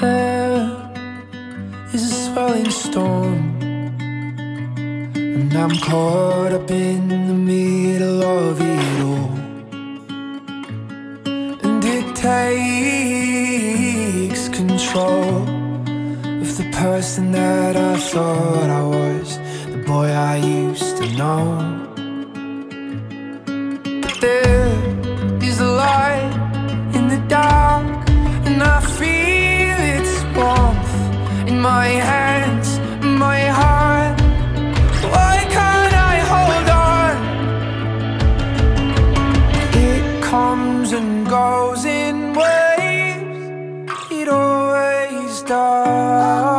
there is a swelling storm. And I'm caught up in the middle of it all. And it takes control Of the person that I thought I was. goes in waves It always does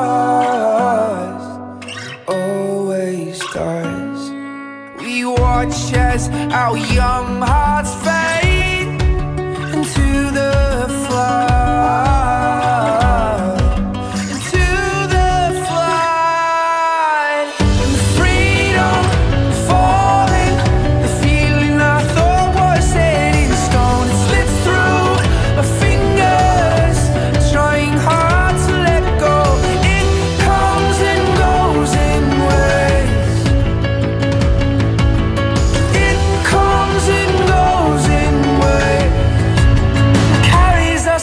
Always does. We watch as our young hearts fade.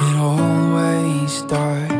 It always starts